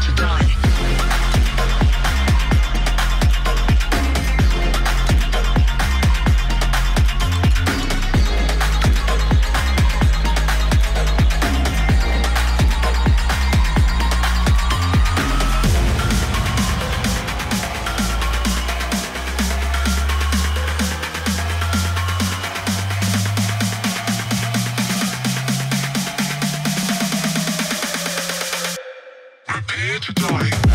To die. To die.